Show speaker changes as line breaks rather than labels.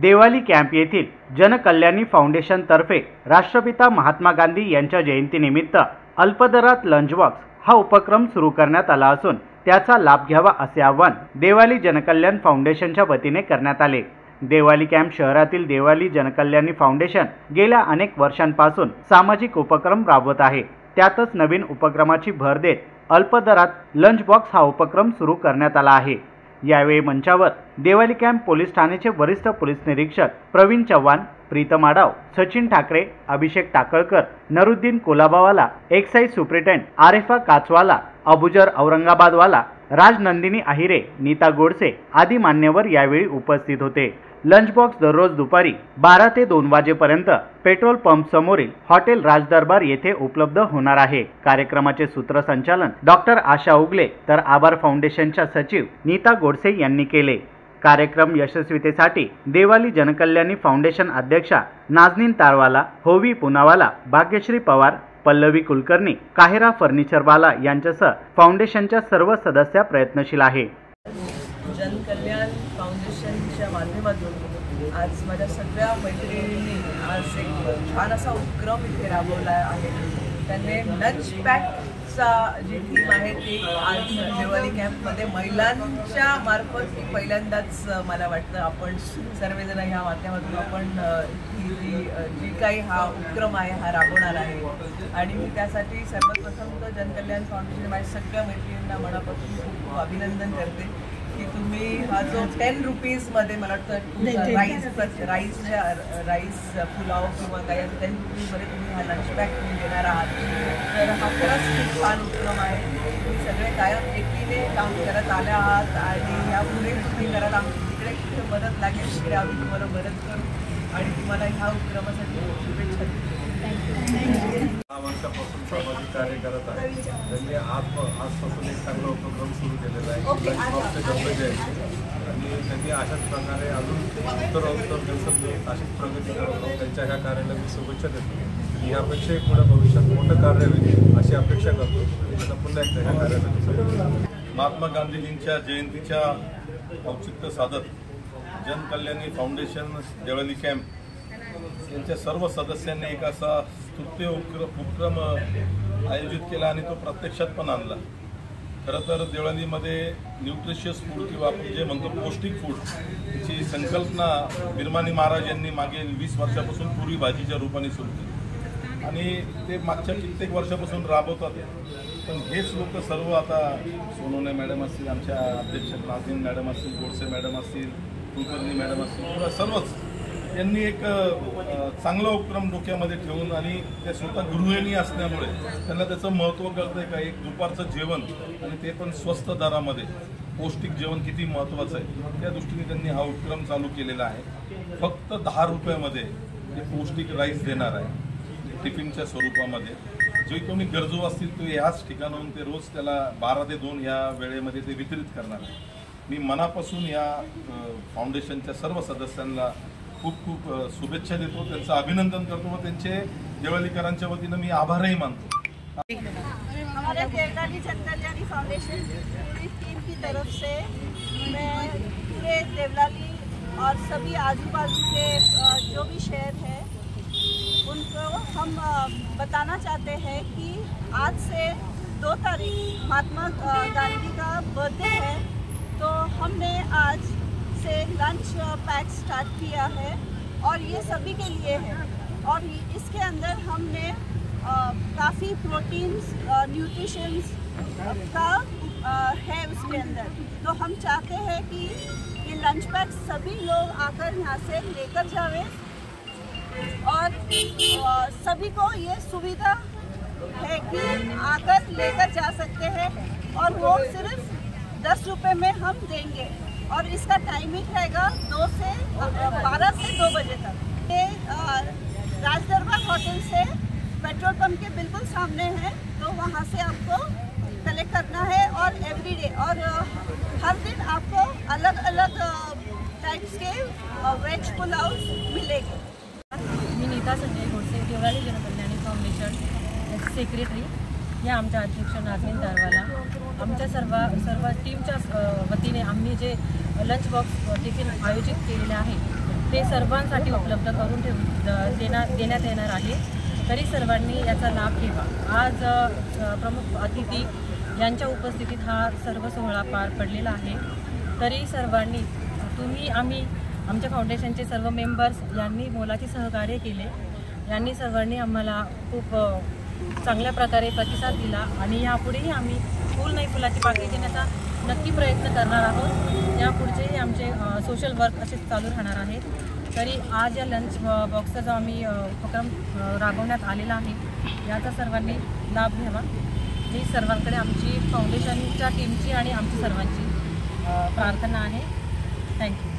Devali camp येथील जनकल्याणी फाउंडेशनतर्फे राष्ट्रपिता महात्मा गांधी यांच्या जयंतीनिमित्त अल्पदरात लंच बॉक्स हा उपक्रम सुरू करण्यात आला असून त्याचा लाभ घ्यावा असे आवाहन देवाली जनकल्याण फाउंडेशनच्या वतीने करण्यात आले. देवाली कॅम्प शहरातील देवाली जनकल्याणी फाउंडेशन गेल्या अनेक वर्षांपासून सामाजिक उपक्रम राबवत आहे. त्यातच नवीन उपक्रमाची भर देत अल्पदरात लंच बॉक्स हा उपक्रम सुरू करण्यात आला आहे. यावेळी मंचावर देवाली कॅम्प पोलीस ठाण्याचे वरिष्ठ पोलीस निरीक्षक प्रवीण चव्हाण प्रीतम आडाव सचिन ठाकरे अभिषेक टाकळकर नरुद्दीन कोलाबावाला एक्साईज सुप्रिटेंट आरेफा काचवाला अबुजर औरंगाबादवाला राजनंदिनी आहिरे नीता गोडसे आदी मान्यवर यावेळी उपस्थित होते. लंच बॉक्स दररोज दुपारी बारा ते दोन वाजेपर्यंत पेट्रोल पंप समोरील हॉटेल राजदरबार येथे उपलब्ध होणार आहे. कार्यक्रमाचे सूत्रसंचालन डॉक्टर आशा उगले तर आभार फाउंडेशनच्या सचिव नीता गोडसे यांनी केले. कार्यक्रम यशस्वीतेसाठी देवाली जनकल्याणी फाउंडेशन अध्यक्षा नाजनीन तारवाला होवी पुनावाला भाग्यश्री पवार पल्लवी कुलकर्णी काहेरा फर्निचरवाला यांच्यासह फाउंडेशनच्या सर्व सदस्या प्रयत्नशील आहे.
जनकल्याण फाउंडेशनच्या माध्यमातून आज माझ्या सगळ्या मैत्रिणींनी आज एक छान असा उपक्रम इथे राबवला आहे. त्यांनी लंच पॅकचा जी थीम आहे ती आज देवाली कॅम्पमध्ये महिलांच्या मार्फत ही पहिल्यांदाच मला वाटतं आपण सर्वजण ह्या माध्यमातून आपण ही जी जी काही हा उपक्रम आहे हा राबवणार आहे. आणि मी त्यासाठी सर्वप्रथम तर जनकल्याण फाउंडेशन माझ्या सगळ्या मैत्रिणींना मनापासून खूप खूप अभिनंदन करते. की तुम्ही हा जो टेन रुपीजमध्ये मला वाटतं राईस राईस राईस पुलाव किंवा काही असं टेन रुपीजमध्ये तुम्ही हा लंच पॅक तुम्ही देणार आहात. तर हा खरंच खूप छान उपक्रम आहे. तुम्ही सगळे कायम एकटीने काम करत आले आहात आणि यापुढे तुम्ही करत आमची तिकडे कुठे मदत लागेल तिकडे आम्ही तुम्हाला मदत करू. आणि तुम्हाला ह्या उपक्रमासाठी शुभेच्छा देतो.
दहा वर्षापासून सामाजिक कार्य करत आहे. त्यांनी आज आजपासून एक चांगला उपक्रम सुरू केलेला आहे. जयंती आणि त्यांनी अशाच प्रकारे अजून उत्तर उत्तर दिवसात अशीच प्रगती करत. त्यांच्या ह्या कार्याला मी शुभेच्छा देतो. आणि यापेक्षाही पुढे भविष्यात मोठं कार्य होईल अशी अपेक्षा करतो. आणि त्यांना पुन्हा एकदा ह्या कार्याला.
महात्मा गांधीजींच्या जयंतीच्या औचित्य साधत जनकल्याणी फाउंडेशन देवळणी कॅम्प यांच्या सर्व सदस्यांनी एक असा स्तुत्य उपक्र उपक्रम आयोजित केला आणि तो प्रत्यक्षात पण आणला. खरं तर देवळणीमध्ये न्यूट्रिशियस फूड किंवा आपण जे म्हणतो पौष्टिक फूड संकल्पना बिरमानी महाराज यांनी मागील वीस वर्षापासून पुरी भाजीच्या रूपाने सुरू केली. आणि ते मागच्या कित्येक वर्षापासून राबवतात. पण हेच लोक सर्व आता सोनोने मॅडम असतील आमच्या अध्यक्ष नाझीन मॅडम असतील गोडसे मॅडम असतील कुलकर्णी मॅडम असतील किंवा सर्वच यांनी एक चांगला उपक्रम डोक्यामध्ये ठेवून आणि ते स्वतः गृहिणी असल्यामुळे त्यांना त्याचं महत्त्व कळतंय का? एक दुपारचं जेवण आणि ते पण स्वस्त दरामध्ये. पौष्टिक जेवण किती महत्त्वाचं आहे? त्या दृष्टीने त्यांनी हा उपक्रम चालू केलेला आहे. फक्त दहा रुपयामध्ये ते पौष्टिक राईस देणार आहे. टिफिनच्या स्वरूपामध्ये. जे कोणी गरजू असतील ते याच ठिकाणाहून ते रोज त्याला बारा ते दोन या वेळेमध्ये ते वितरित करणार आहे. मी मनापासून या फाउंडेशनच्या सर्व सदस्यांना खूप खूप शुभेच्छा देतो, त्यांचं अभिनंदन करतो व त्यांचे देवळीकरांच्या वतीनं मी आभारही मानतो.
देवलाली और सभी आजू बाजू के जो भी शहर हैं, उनको हम बताना चाहते हैं कि आज से दो तारीख महात्मा गांधी का बर्थडे है। लंच पैक स्टार्ट किया है और ये सभी के लिए है। और इसके अंदर हमने काफ़ी प्रोटीन्स न्यूट्रिशंस का अ, है उसके अंदर। तो हम चाहते हैं कि ये लंच पैक सभी लोग आकर यहाँ से लेकर जावें और अ, सभी को ये सुविधा है कि आकर लेकर जा सकते हैं और वो सिर्फ़ दस रुपये में हम देंगे। और इसका टाइमिंग रहेगा दो से बारह से दो बजे तक। ये राजदरबार होटल से पेट्रोल पंप के बिल्कुल सामने है तो वहाँ से आपको कलेक्ट करना है और एवरीडे और हर दिन आपको अलग अलग टाइप्स के वेज पुलाव मिलेंगे।
मी नीता संजय गोडसे देवराली जनकल्याणी फाउंडेशन सेक्रेटरी या आमच्या अध्यक्ष नाझमीन दारवाला. आमच्या सर्व सर्व टीमच्या वतीने आम्ही जे लंच बॉक्स टिफिन आयोजित केलेले आहे ते सर्वांसाठी उपलब्ध करून ठेव द- देणार देण्यात येणार आहे. तरी सर्वांनी याचा लाभ घ्यावा. आज प्रमुख अतिथी यांच्या उपस्थितीत हा सर्व सोहळा पार पडलेला आहे. तरी सर्वांनी तुम्ही आम्ही आमच्या फाउंडेशनचे सर्व मेंबर्स यांनी मोलाचे सहकार्य केले. यांनी सर्वांनी आम्हाला खूप चांगल्या प्रकारे प्रतिसाद दिला आणि यापुढेही आम्ही फूल नाही फुलाची पाकळी देण्याचा नक्की प्रयत्न करणार आहोत. यापुढचेही आमचे सोशल वर्क असेच चालू राहणार आहेत. तरी आज या लंच बॉक्सचा जो आम्ही उपक्रम राबवण्यात आलेला आहे याचा सर्वांनी लाभ घ्यावा. ही सर्वांकडे आमची फाउंडेशनच्या टीमची आणि आमची सर्वांची प्रार्थना आहे. थँक्यू